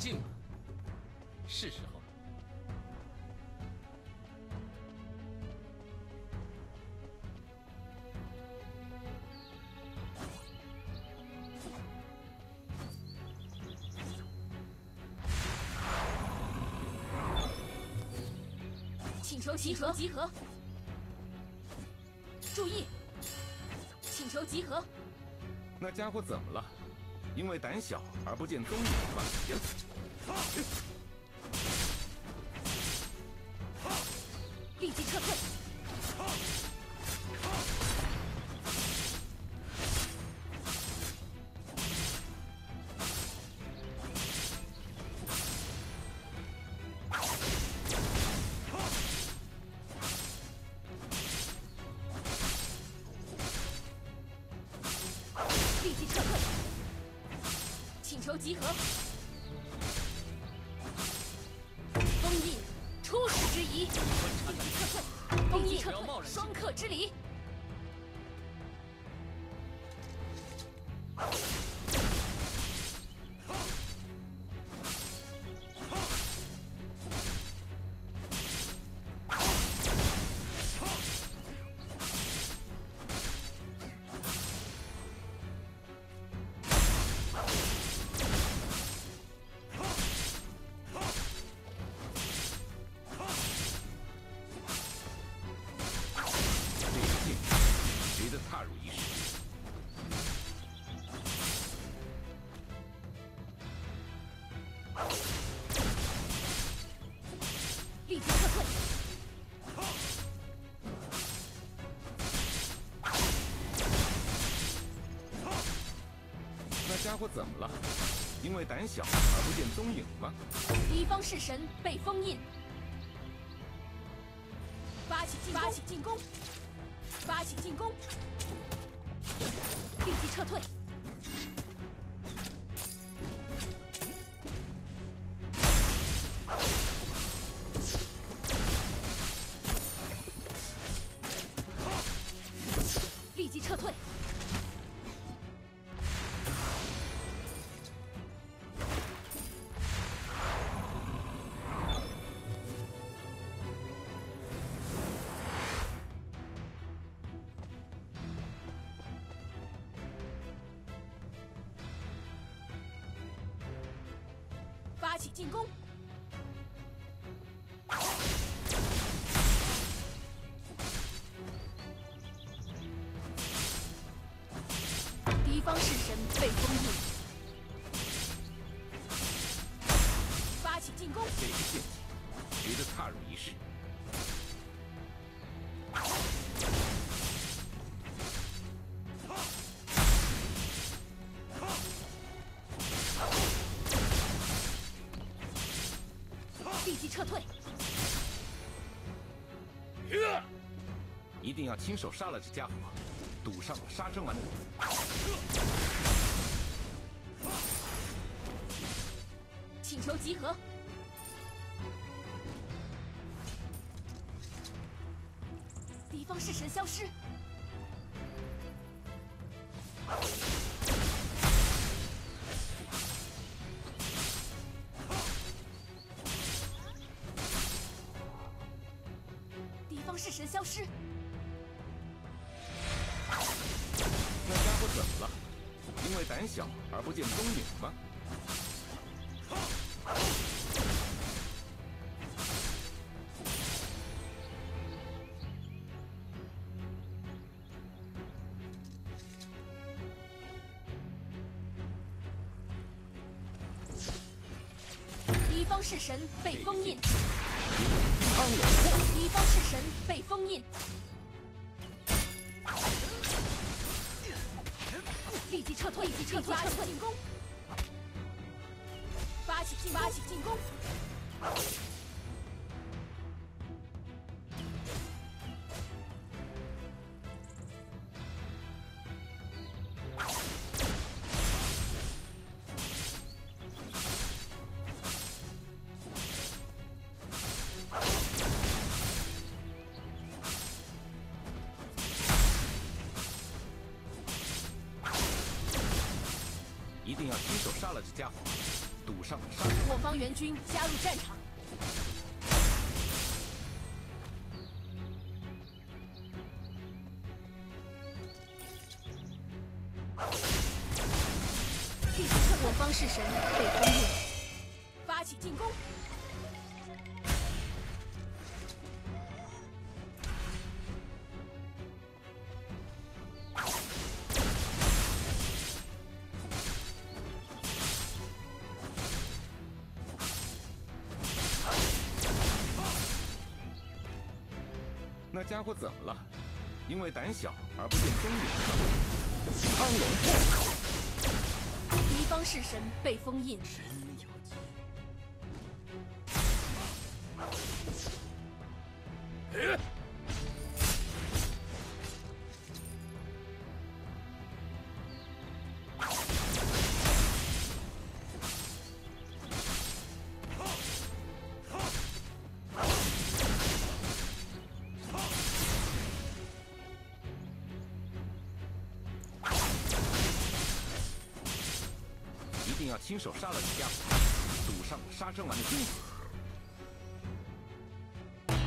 静了，是时候了。请求集合，集合。注意，请求集合。那家伙怎么了？因为胆小而不见踪影吗？立 Huh? 始之仪。立即撤退。封印撤退。双克之礼。立即撤退。那家伙怎么了？因为胆小而不见踪影吗？敌方式神被封印。发起进发起进攻，发起进攻，立即撤退。进攻。撤退。一定要亲手杀了这家伙，赌上我杀生丸。请求集合。敌方式神消失。方式神消失。那家伙怎么了？因为胆小而不见踪影吗？撤退！立即撤退！撤退！我方式神被封印，发起进攻。那家伙怎么了？因为胆小而不见踪影？苍龙破！式神被封印。亲手杀了这家，赌上杀生丸的金子。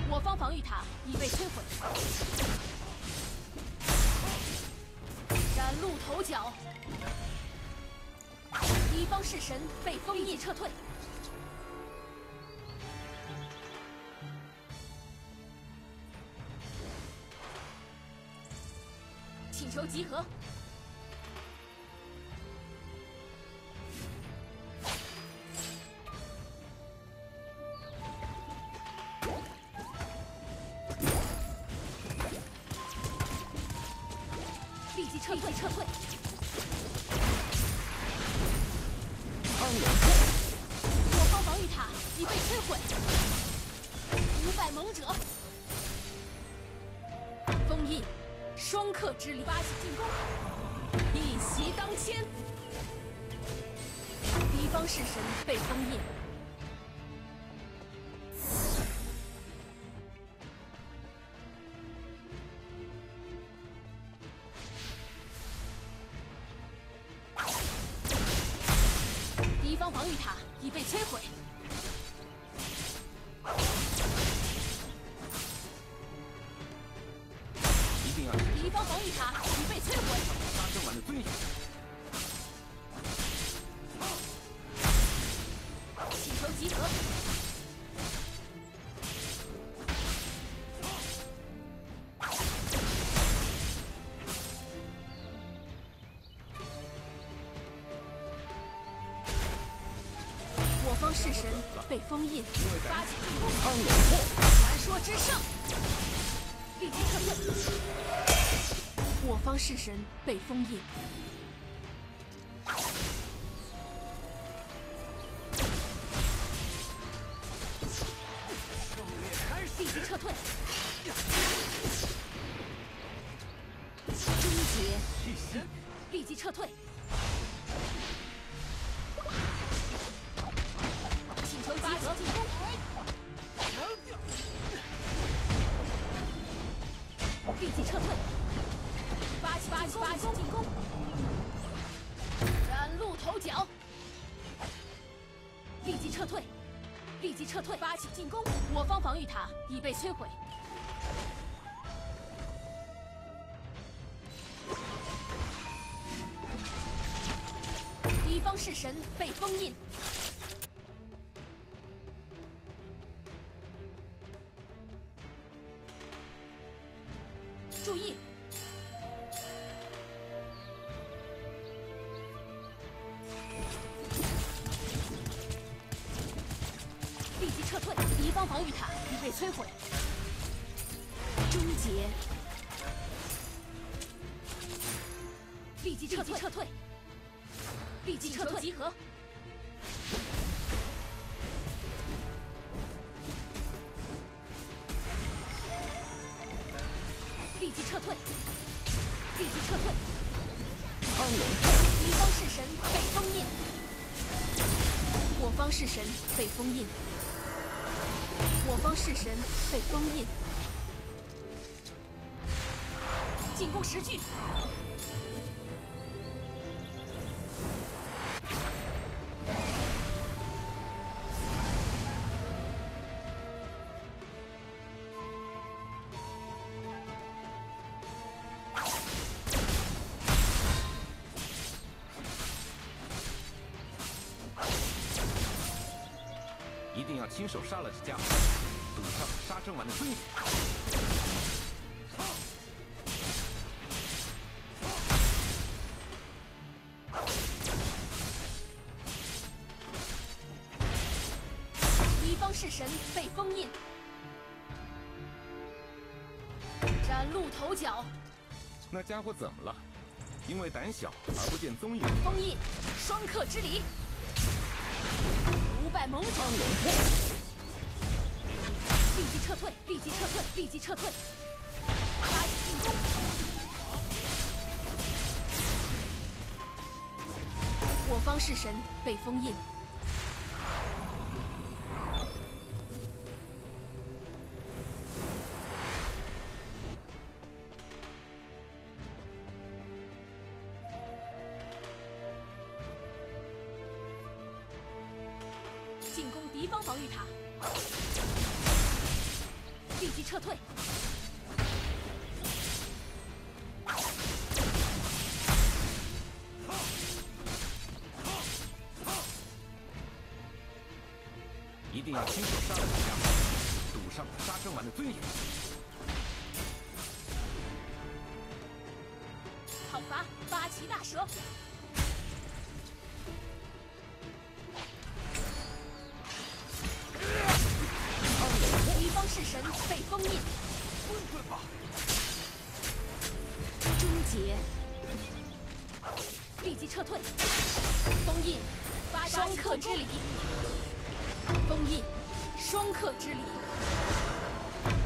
我方防御塔已被摧毁，斩鹿头角。敌方式神被封印，撤退。请求集合。进攻，一袭当千。敌方式神被封印，式神被封印，发起进攻！苍龙破！传说之圣，立即撤退！我方式神被封印，退！发起发起发起进攻！斩鹿头角！立即撤退！立即撤退！发起进攻！我方防御塔已被摧毁。敌方式神被封印。退！敌方防御塔已被摧毁。终结！立即撤退！撤退！立即撤退！集合！式神被封印，进攻十句。一定要亲手杀了这家伙！上杀生丸的尊严。敌方式神被封印，崭露头角。那家伙怎么了？因为胆小而不见踪影。封印，双克之离，五百猛苍龙破，立即撤退，立即撤退，立即撤退。发起进攻，我方式神被封印。进攻敌方防御塔，立即撤退。一定要亲手杀了他家伙，赌上杀生丸的尊严。讨伐八岐大蛇，终结，立即撤退。封印，双克之力。封印，双克之力。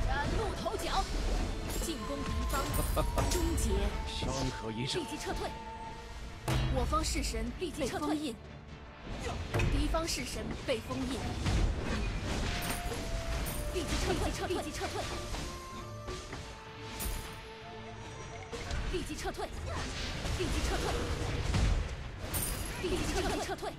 斩露头角，进攻敌方，终结。山河一胜立即撤退。我方式神立即撤退。敌方式神被封印。立即撤退，撤，立即撤退。立即撤退，立即撤退，立即撤退，撤退。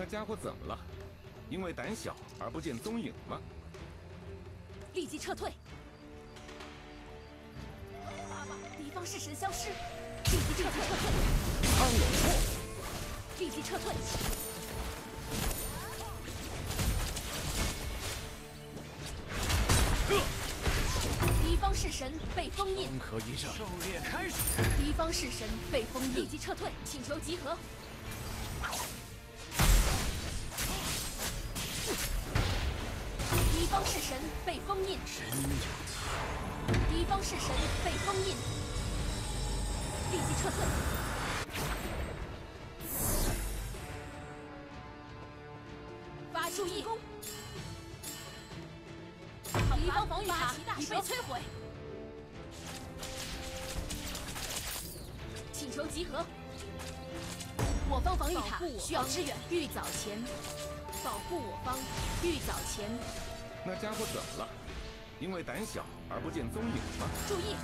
那家伙怎么了？因为胆小而不见踪影吗？立即撤退。敌方式神消失，立即撤退，破，立即撤退。敌方式神被封印，狩猎开始。敌方式神被封印，立即撤退，请求集合。封印，敌方式神被封印，立即撤退。发注意，敌方防御塔已被摧毁，请求集合。我方防御塔需要支援，欲早前，保护我方，欲早前。那家伙怎么了？因为胆小而不见踪影吗？注意，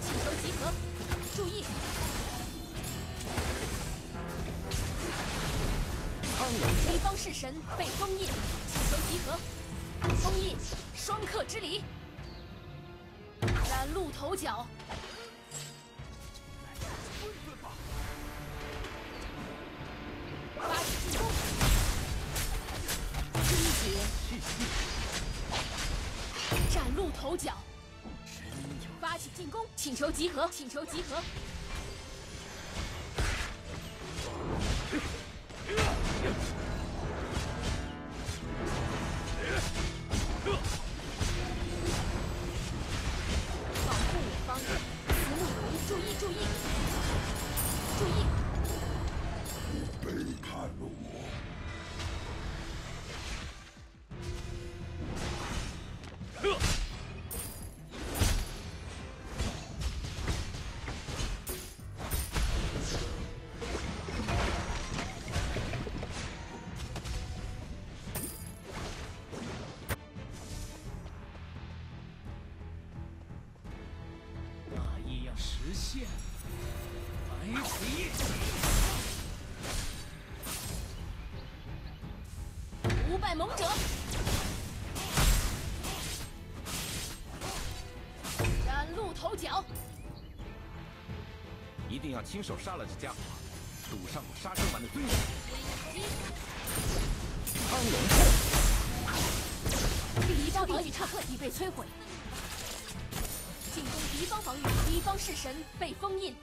请求集合。注意，敌方式神被封印，请求集合。封印，双克之离，崭露头角。头角，发起进攻，请求集合，请求集合。五百猛者，斩鹿头角，一定要亲手杀了这家伙，赌上我杀生丸的尊严。苍龙破，敌方防御撤退已被摧毁。进攻敌方防御，敌方式神被封印。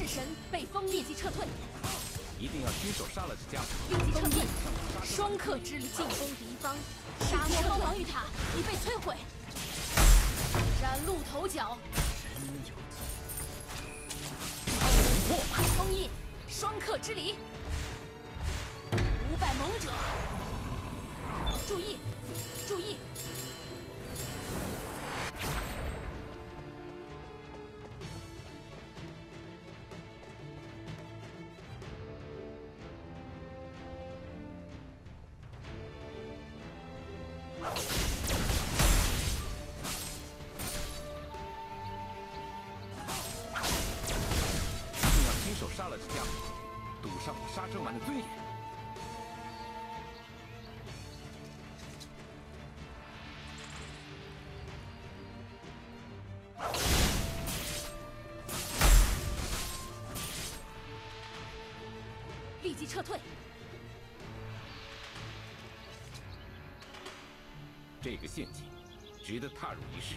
意，敌方式神被封印，立即撤退！一定要亲手杀了这家伙，立即撤退！双克之力进攻敌方，杀魔方防御塔已被摧毁。斩鹿头角，封印，双克之力，五百猛者，注意，注意！即撤退！这个陷阱值得踏入一试。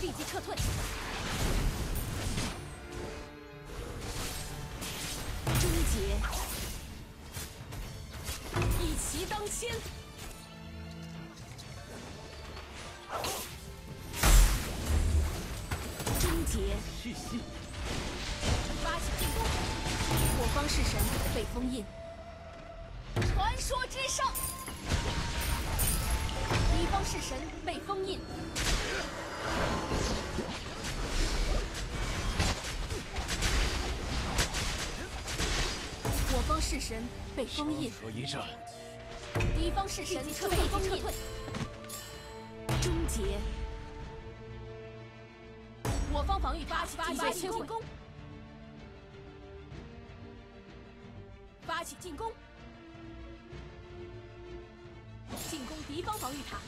立即撤退！终结！一骑当千！封印。传说之上，敌方式神被封印。我方式神被封印，说一声，敌方式神撤退，撤退，终结。我方防御发起发起进攻，起进攻，进攻敌方防御塔，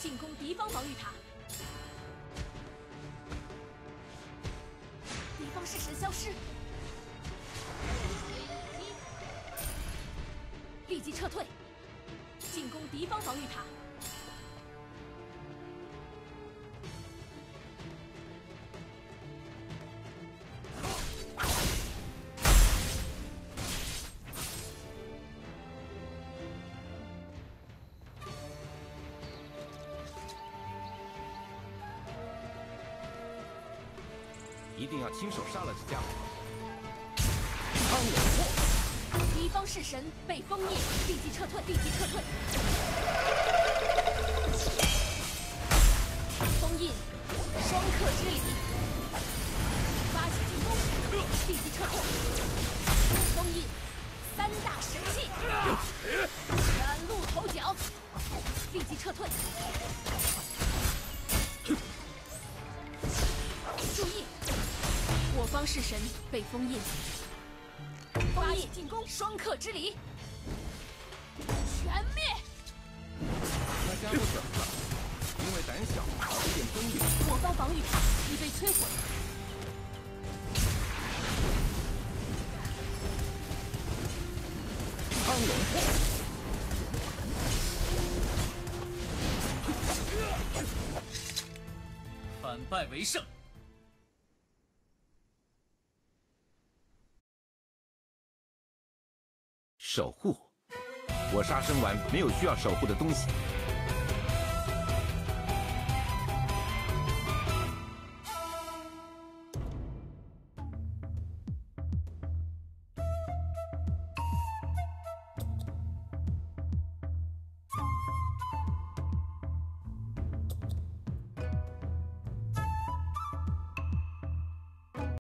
进攻敌方防御塔，敌方式神消失。立即撤退，进攻敌方防御塔。手杀了这家伙。苍龙破，敌方式神被封印，立即撤退，立即撤退。封印，双克之力，被封印，发起进攻，双克之礼，全灭。大家不怎么，因为胆小，差点封印。我方防御塔已被摧毁。苍龙破，反败为胜。守护，我杀生丸没有需要守护的东西。